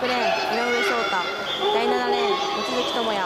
6レーン井上翔太。第7レーン望月智也。